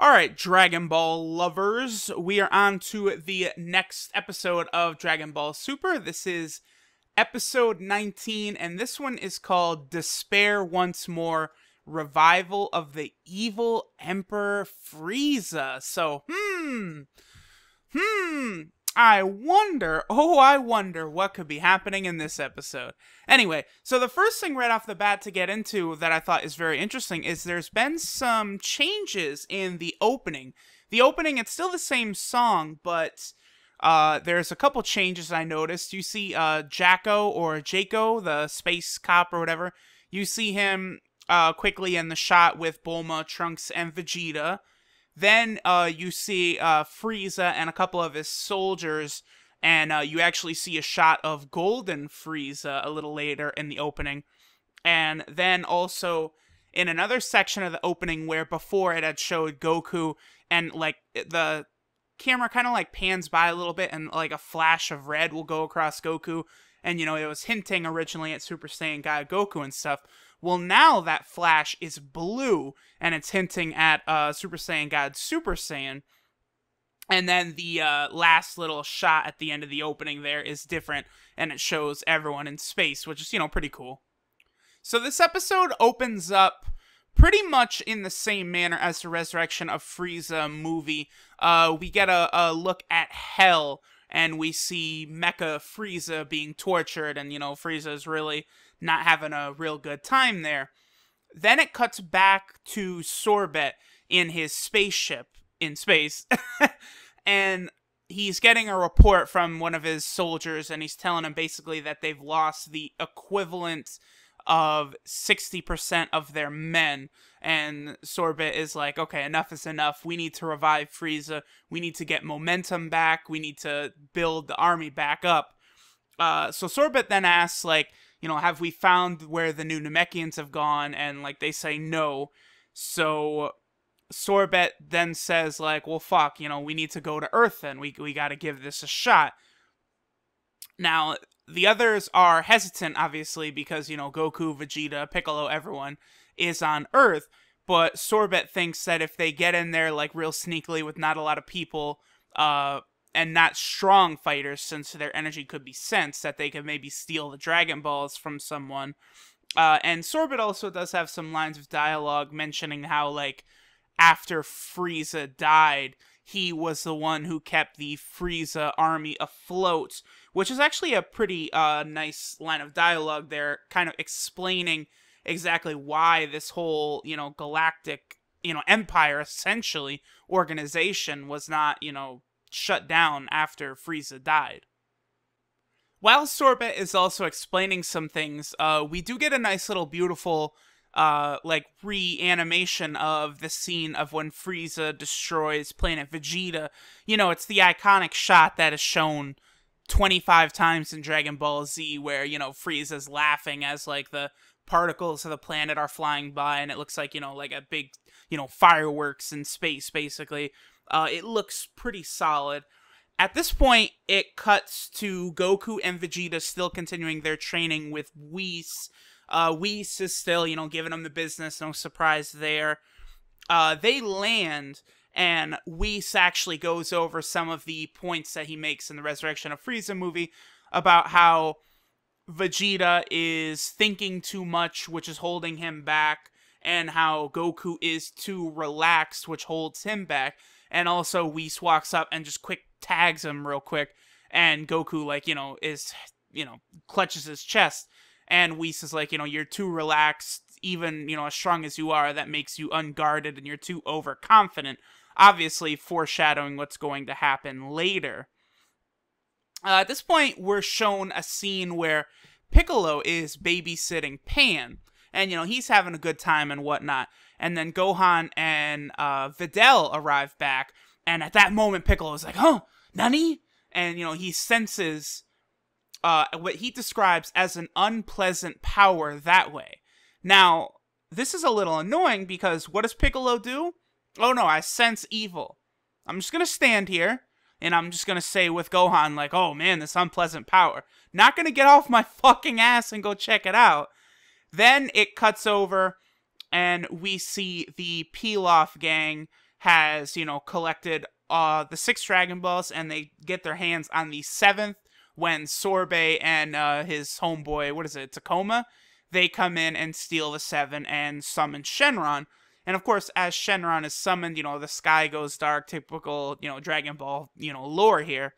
All right, Dragon Ball lovers, we are on to the next episode of Dragon Ball Super. This is episode 19, and this one is called Despair Once More Revival of the Evil Emperor Frieza. So, hmm, hmm, I wonder, oh, I wonder what could be happening in this episode. Anyway, so the first thing right off the bat to get into that I thought is very interesting is there's been some changes in the opening. The opening, it's still the same song, but uh, there's a couple changes I noticed. You see uh, Jacko or Jaco, the space cop or whatever, you see him uh, quickly in the shot with Bulma, Trunks, and Vegeta. Then uh, you see uh, Frieza and a couple of his soldiers, and uh, you actually see a shot of Golden Frieza a little later in the opening. And then also in another section of the opening where before it had showed Goku and like the camera kind of like pans by a little bit and like a flash of red will go across Goku and you know it was hinting originally at Super Saiyan God Goku and stuff. Well, now that flash is blue and it's hinting at uh, Super Saiyan God Super Saiyan. And then the uh, last little shot at the end of the opening there is different and it shows everyone in space, which is, you know, pretty cool. So this episode opens up pretty much in the same manner as the Resurrection of Frieza movie. Uh, we get a, a look at Hell and we see Mecha Frieza being tortured, and you know, Frieza's really not having a real good time there. Then it cuts back to Sorbet in his spaceship in space, and he's getting a report from one of his soldiers, and he's telling him basically that they've lost the equivalent of 60% of their men. And Sorbet is like, okay, enough is enough. We need to revive Frieza. We need to get momentum back. We need to build the army back up. Uh, so Sorbet then asks, like, you know, have we found where the new Namekians have gone? And, like, they say no. So Sorbet then says, like, well, fuck, you know, we need to go to Earth and we, we got to give this a shot. Now, the others are hesitant, obviously, because, you know, Goku, Vegeta, Piccolo, everyone is on Earth. But Sorbet thinks that if they get in there, like, real sneakily with not a lot of people, uh, and not strong fighters, since their energy could be sensed, that they could maybe steal the Dragon Balls from someone. Uh, and Sorbet also does have some lines of dialogue mentioning how, like, after Frieza died, he was the one who kept the Frieza army afloat, which is actually a pretty uh, nice line of dialogue there, kind of explaining exactly why this whole, you know, galactic, you know, empire essentially organization was not, you know, shut down after Frieza died. While Sorbet is also explaining some things, uh, we do get a nice little beautiful uh, like reanimation of the scene of when Frieza destroys Planet Vegeta. You know, it's the iconic shot that is shown 25 times in Dragon Ball Z where, you know, Frieza's laughing as like the particles of the planet are flying by and it looks like, you know, like a big, you know, fireworks in space basically. Uh, it looks pretty solid. At this point, it cuts to Goku and Vegeta still continuing their training with Whis uh, Whis is still, you know, giving them the business. No surprise there. Uh, they land, and Whis actually goes over some of the points that he makes in the Resurrection of Frieza movie about how Vegeta is thinking too much, which is holding him back, and how Goku is too relaxed, which holds him back. And also, Whis walks up and just quick tags him real quick, and Goku, like, you know, is, you know, clutches his chest. And Whis is like, you know, you're too relaxed, even, you know, as strong as you are, that makes you unguarded and you're too overconfident. Obviously, foreshadowing what's going to happen later. Uh, at this point, we're shown a scene where Piccolo is babysitting Pan, and, you know, he's having a good time and whatnot. And then Gohan and uh, Videl arrive back, and at that moment, Piccolo is like, huh, Nani? And, you know, he senses uh, what he describes as an unpleasant power that way. Now, this is a little annoying because what does Piccolo do? Oh no, I sense evil. I'm just gonna stand here and I'm just gonna say with Gohan, like, oh man, this unpleasant power. Not gonna get off my fucking ass and go check it out. Then it cuts over and we see the Pilaf gang has, you know, collected uh, the six Dragon Balls and they get their hands on the seventh when Sorbet and uh, his homeboy, what is it, Tagoma, they come in and steal the seven and summon Shenron. And of course, as Shenron is summoned, you know, the sky goes dark, typical, you know, Dragon Ball, you know, lore here.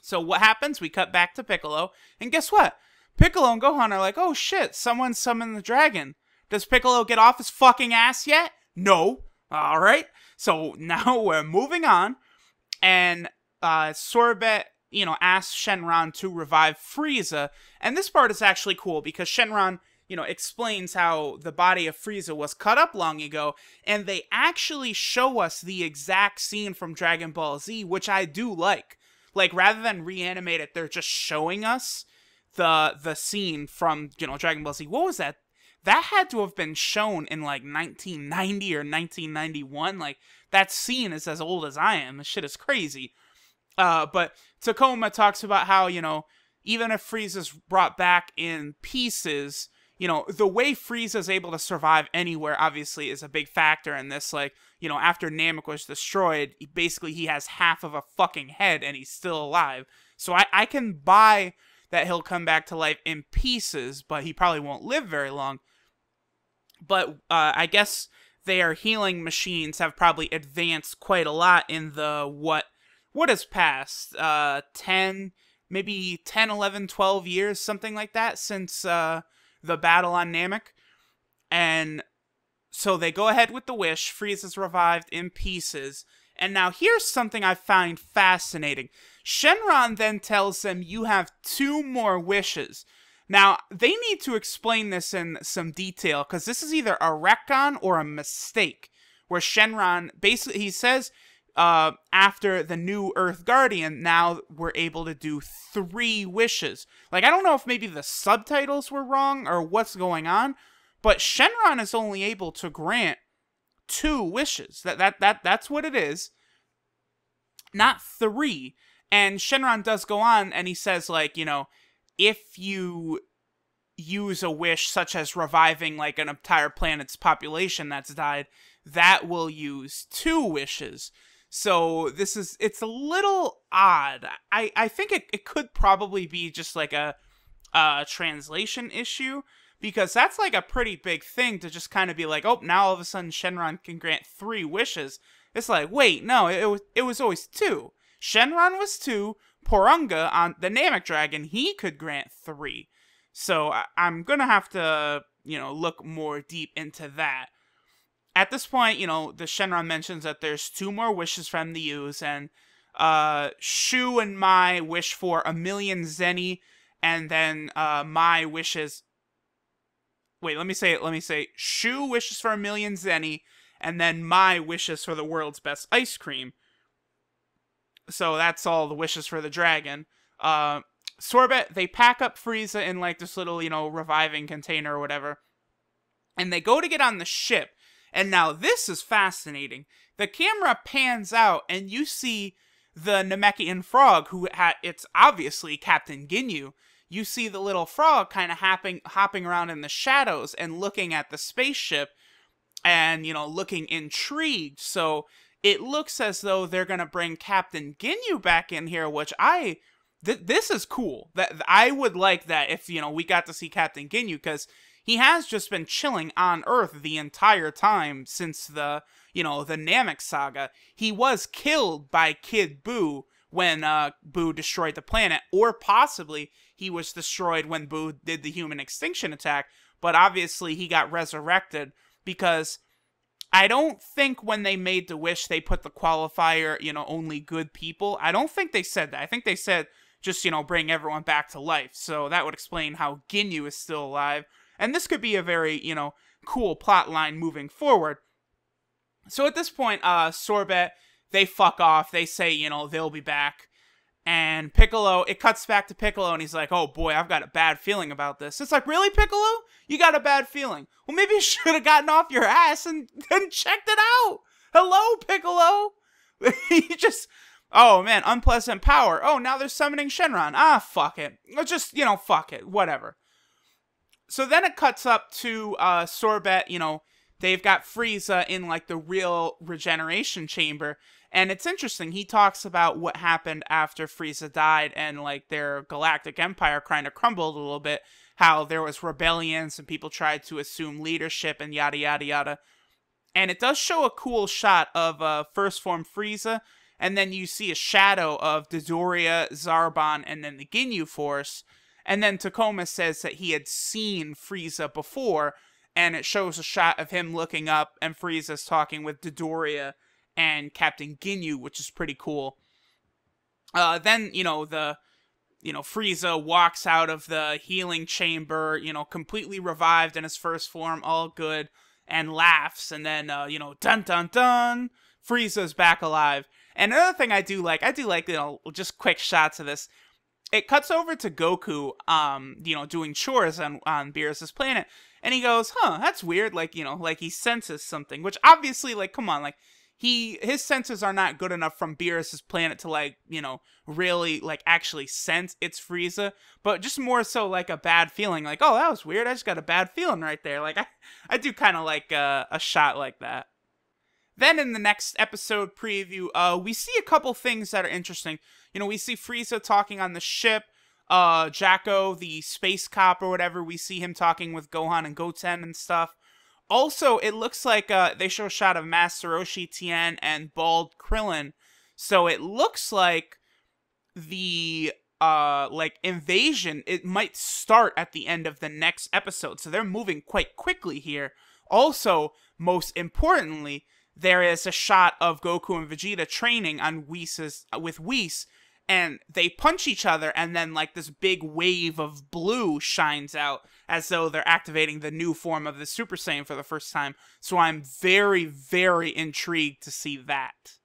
So what happens? We cut back to Piccolo, and guess what? Piccolo and Gohan are like, oh shit, someone summoned the dragon. Does Piccolo get off his fucking ass yet? No. All right. So now we're moving on, and uh, Sorbet, you know, asks Shenron to revive Frieza, and this part is actually cool because Shenron, you know, explains how the body of Frieza was cut up long ago, and they actually show us the exact scene from Dragon Ball Z, which I do like. Like rather than reanimate it, they're just showing us the the scene from you know Dragon Ball Z. What was that? That had to have been shown in like 1990 or 1991. Like that scene is as old as I am. This shit is crazy. Uh, but Tagoma talks about how you know even if Frieza's brought back in pieces, you know the way Frieza's able to survive anywhere obviously is a big factor in this. Like you know after Namek was destroyed, basically he has half of a fucking head and he's still alive. So I I can buy that he'll come back to life in pieces, but he probably won't live very long. But uh, I guess their healing machines have probably advanced quite a lot in the what what has passed uh 10 maybe 10 11 12 years something like that since uh the battle on Namek and so they go ahead with the wish Frieza's revived in pieces and now here's something I find fascinating Shenron then tells them you have two more wishes. Now, they need to explain this in some detail because this is either a retcon or a mistake. Where Shenron basically he says uh, after the new Earth Guardian, now we're able to do three wishes. Like, I don't know if maybe the subtitles were wrong or what's going on, but Shenron is only able to grant two wishes. That that that that's what it is. Not three. And Shenron does go on and he says, like, you know, if you use a wish such as reviving like an entire planet's population that's died, that will use two wishes. So this is it's a little odd. I I think it, it could probably be just like a translation issue because that's like a pretty big thing to just kind of be like, oh, now all of a sudden Shenron can grant three wishes. It's like, wait, no, it, it was it was always two. Shenron was two. Porunga on the Namek Dragon, he could grant three. So I- I'm gonna have to, you know, look more deep into that. At this point, you know, the Shenron mentions that there's two more wishes from the use, and uh, Shu and Mai wish for a million zenny, and then uh, Mai wishes. Wait, let me say it. Let me say Shu wishes for a million zenny, and then Mai wishes for the world's best ice cream. So that's all the wishes for the dragon. Uh, Sorbet, they pack up Frieza in like this little, you know, reviving container or whatever. And they go to get on the ship. And now this is fascinating. The camera pans out and you see the Namekian frog, who ha- it's obviously Captain Ginyu. You see the little frog kind of hopping hopping around in the shadows and looking at the spaceship and you know looking intrigued. So it looks as though they're going to bring Captain Ginyu back in here, which I th- this is cool. That I would like that if you know we got to see Captain Ginyu because he has just been chilling on Earth the entire time since the you know the Namek saga. He was killed by Kid Buu when uh, Buu destroyed the planet, or possibly he was destroyed when Buu did the human extinction attack. But obviously he got resurrected because I don't think when they made the wish they put the qualifier, you know, only good people. I don't think they said that. I think they said just, you know, bring everyone back to life. So that would explain how Ginyu is still alive. And this could be a very, you know, cool plot line moving forward. So at this point, uh, Sorbet, they fuck off. They say, you know, they'll be back. And Piccolo, it cuts back to Piccolo, and he's like, "Oh boy, I've got a bad feeling about this." It's like, really, Piccolo? You got a bad feeling? Well, maybe you should have gotten off your ass and then checked it out. Hello, Piccolo. he just, oh man, unpleasant power. Oh, now they're summoning Shenron. Ah, fuck it. Let's Just you know, fuck it. Whatever. So then it cuts up to uh, Sorbet. You know, they've got Frieza in like the real regeneration chamber. And it's interesting. He talks about what happened after Frieza died and like their galactic empire kind of crumbled a little bit. How there was rebellions and people tried to assume leadership and yada yada yada. And it does show a cool shot of uh, first form Frieza, and then you see a shadow of Dodoria, Zarbon, and then the Ginyu Force. And then Tagoma says that he had seen Frieza before, and it shows a shot of him looking up, and Frieza's talking with Dodoria and Captain Ginyu, which is pretty cool. Uh, then, you know, the you know, Frieza walks out of the healing chamber, you know, completely revived in his first form, all good and laughs, and then uh, you know, dun dun dun, Frieza's back alive. And another thing I do like, I do like you know, just quick shots of this. It cuts over to Goku, um, you know, doing chores on on Beerus's planet, and he goes, "Huh, that's weird." Like you know, like he senses something, which obviously, like, come on, like he his senses are not good enough from Beerus's planet to like you know really like actually sense it's Frieza, but just more so like a bad feeling, like oh that was weird, I just got a bad feeling right there. Like I I do kind of like uh, a shot like that. Then in the next episode preview, uh, we see a couple things that are interesting. You know, we see Frieza talking on the ship. Uh, Jaco, the space cop or whatever, we see him talking with Gohan and Goten and stuff. Also, it looks like uh, they show a shot of Master Roshi Tien and Bald Krillin. So it looks like the uh like invasion it might start at the end of the next episode. So they're moving quite quickly here. Also, most importantly, there is a shot of Goku and Vegeta training on Whis' with Whis and they punch each other and then like this big wave of blue shines out as though they're activating the new form of the super saiyan for the first time. So i'm very very intrigued to see that